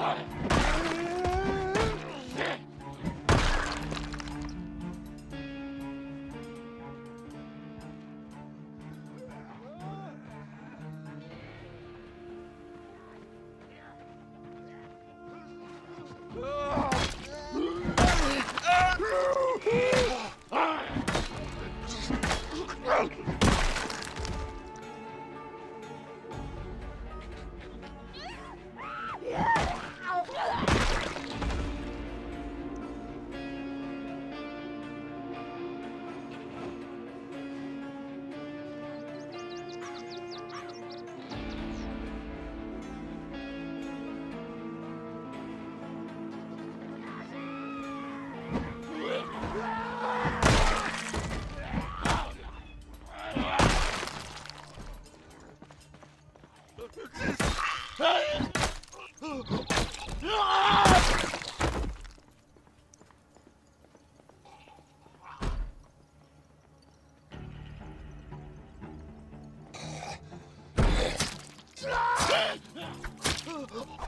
Ah! Oh!